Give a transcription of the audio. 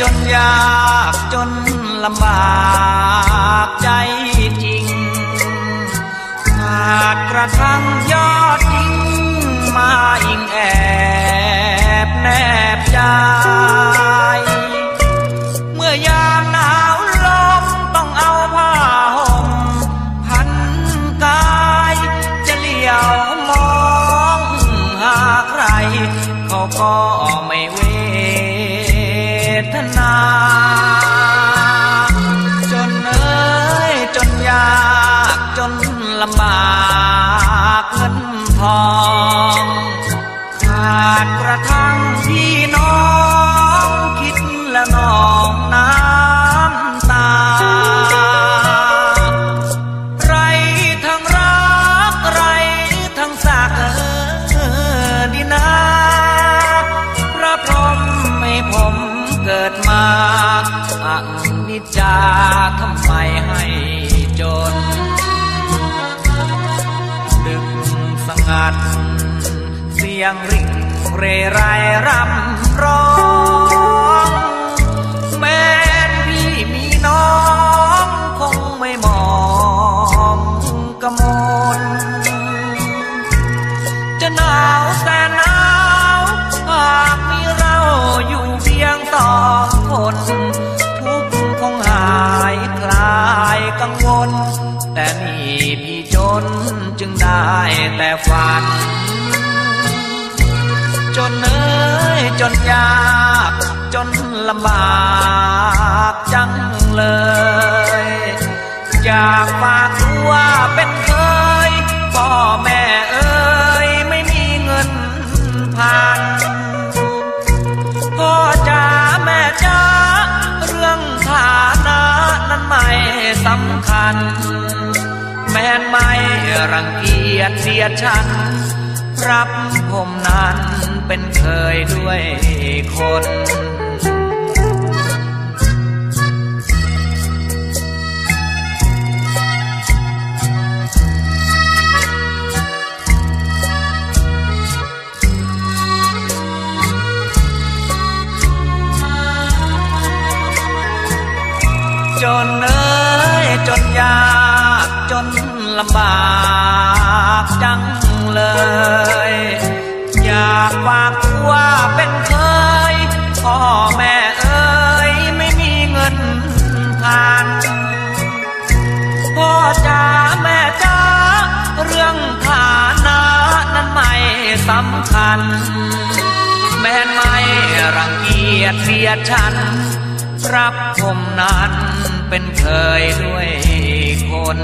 จนยากจนลำบากใจจริงขาดกระทั่งยอดทิ้งมาอิงแอบแนบใจเมื่อยามหนาวลมต้องเอาผ้าห่มพันกายจะเลี้ยวมองหาใคร เขาก็ไม่เวท นา จนเอ้ยจนยากจนลำบากเงินทอง ขาดกระทั่งพี่น้องคิดและนอ กิดมาอังนิจจาทำไมให้จน ดึกสงัด เสียงริ่งเรไรรำร้อง นจึงได้แต่ฝัน จนเอ้ยจนยาก จนลำบากจังเลย อยากฝากตัวเป็นเคยพ่อแม่เอ้ยไม่มีเงินพันพ่อจ๋าแม่จ๋าเรื่องฐานะนั้นไม่สำคัญแม้นไม่ รังเกียจเสียดฉันรับผมนั้นเป็นเคยด้วยคนจนเอ้ ลำบากจังเลย อยากฝากตัวเป็นเคยพ่อแม่เอ้ยไม่มีเงินทานพ่อจ๋าแม่จ๋าเรื่องฐานะนั้นไม่สำคัญ แม้นไม่รังเกียจเสียดฉันรับผมนั้นเป็นเคยด้วยคน